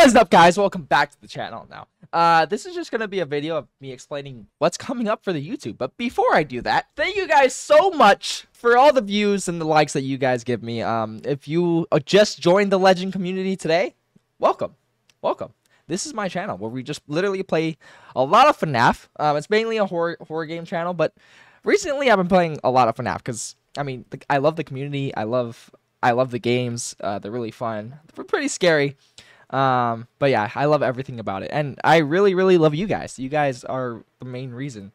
What's up, guys? Welcome back to the channel now. Uh, this is just going to be a video of me explaining what's coming up for the YouTube. But before I do that, thank you guys so much for all the views and the likes that you guys give me. Um, if you uh, just joined the Legend community today, welcome. Welcome. This is my channel where we just literally play a lot of FNAF. Um, it's mainly a horror, horror game channel, but recently I've been playing a lot of FNAF because, I mean, the, I love the community. I love I love the games. Uh, they're really fun. They're pretty scary. Um, but yeah, I love everything about it, and I really, really love you guys. You guys are the main reason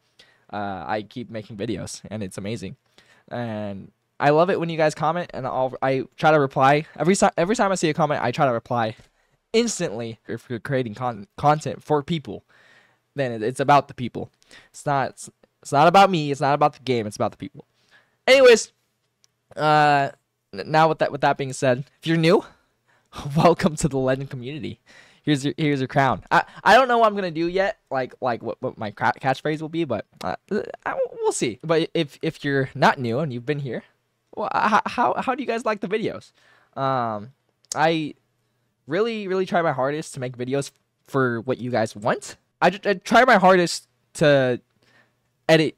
uh, I keep making videos, and it's amazing. And I love it when you guys comment, and I'll I try to reply every time. Every time I see a comment, I try to reply instantly. If you're creating con- content for people, then it's about the people. It's not. It's, it's not about me. It's not about the game. It's about the people. Anyways, uh, now with that with that being said, if you're new welcome to the legend community. Here's your here's your crown. I, I don't know what I'm gonna do yet, like like what, what my catchphrase will be, but uh, I, we'll see. But if if you're not new and you've been here, well, how how do you guys like the videos? Um, I really really try my hardest to make videos for what you guys want. I, I try my hardest to edit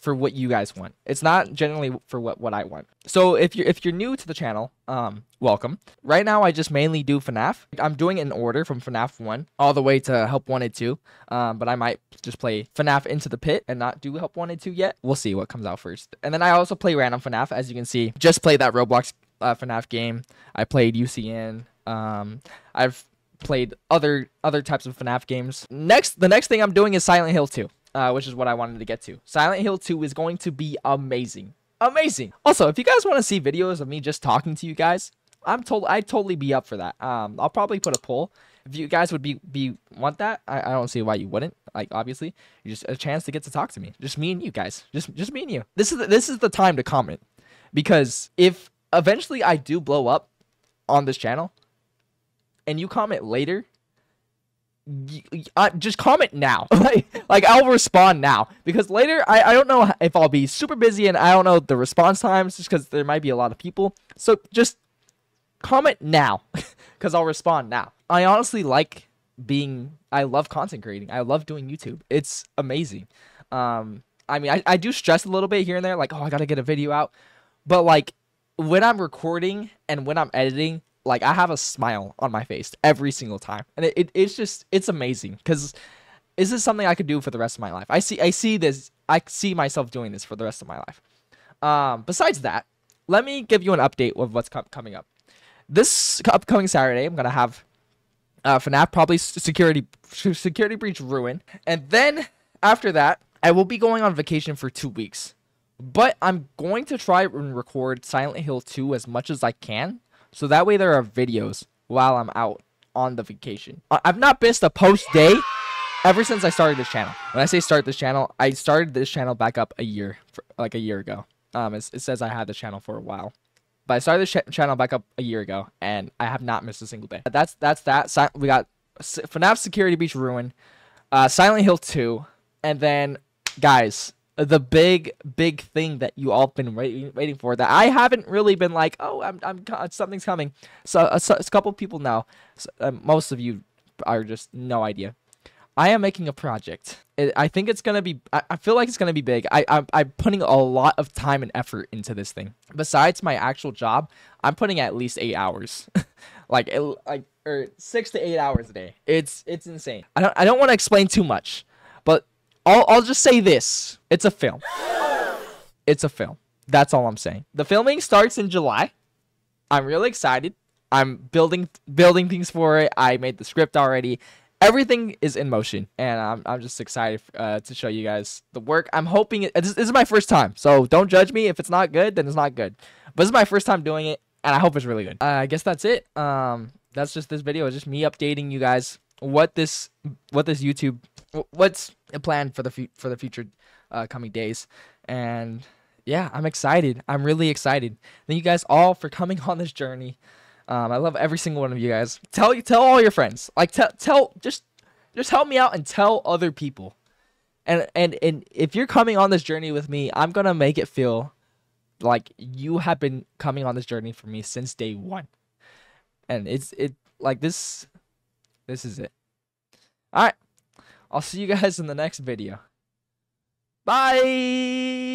for what you guys want. It's not generally for what, what I want. So if you're if you're new to the channel, um, welcome. Right now I just mainly do FNAF. I'm doing it in order from FNAF 1 all the way to Help Wanted 2. Um, but I might just play FNAF Into the Pit and not do Help Wanted 2 yet. We'll see what comes out first. And then I also play random FNAF, as you can see. Just played that Roblox uh, FNAF game. I played UCN. Um, I've played other other types of FNAF games. Next, the next thing I'm doing is Silent Hill 2 uh, which is what I wanted to get to. Silent Hill 2 is going to be amazing. Amazing. Also, if you guys want to see videos of me just talking to you guys, I'm told I'd totally be up for that. Um, I'll probably put a poll. If you guys would be be want that, I, I don't see why you wouldn't. Like obviously, you just a chance to get to talk to me. Just me and you guys. Just just me and you. This is the, this is the time to comment because if eventually I do blow up on this channel and you comment later uh, just comment now. like, like I'll respond now because later I, I don't know if I'll be super busy and I don't know the response times just because there might be a lot of people. So just comment now because I'll respond now. I honestly like being. I love content creating. I love doing YouTube. It's amazing. Um, I mean, I, I do stress a little bit here and there, like, oh, I gotta get a video out. But like when I'm recording and when I'm editing, like I have a smile on my face every single time, and it, it it's just it's amazing because is this something I could do for the rest of my life? I see I see this I see myself doing this for the rest of my life. Um, besides that, let me give you an update of what's com- coming up. This upcoming Saturday, I'm gonna have uh, FNAF probably security security breach ruin, and then after that, I will be going on vacation for two weeks. But I'm going to try and record Silent Hill 2 as much as I can so that way there are videos while I'm out on the vacation. I've not missed a post day ever since I started this channel. When I say start this channel, I started this channel back up a year, like a year ago. Um, it, it says I had the channel for a while. But I started this ch channel back up a year ago, and I have not missed a single day. That's that's that. Si we got FNAF Security Breach Ruin, uh, Silent Hill 2, and then, guys, the big big thing that you all been waiting, waiting for that I haven't really been like oh I'm, I'm something's coming. So a, couple people now so, uh, most of you are just no idea. I am making a project. It, I think it's gonna be I, I feel like it's gonna be big. I, I I'm putting a lot of time and effort into this thing. Besides my actual job I'm putting at least eight hours. Like it, like or six to eight hours a day. It's it's insane. I don't I don't want to explain too much but I'll, I'll just say this. It's a film. It's a film. That's all I'm saying. The filming starts in July. I'm really excited. I'm building building things for it. I made the script already. Everything is in motion, and I'm, I'm just excited uh, to show you guys the work. I'm hoping it, this, this is my first time, so don't judge me. If it's not good, then it's not good. But this is my first time doing it, and I hope it's really good. Uh, I guess that's it. Um, that's just this video. It's just me updating you guys what this what this YouTube what's planned for the fu- for the future uh, coming days, and yeah, I'm excited. I'm really excited. Thank you guys all for coming on this journey. Um, I love every single one of you guys. Tell you tell all your friends. Like tell tell just just help me out and tell other people. And and and if you're coming on this journey with me, I'm gonna make it feel like you have been coming on this journey for me since day one. And it's it like this This is it. All right. I'll see you guys in the next video. Bye.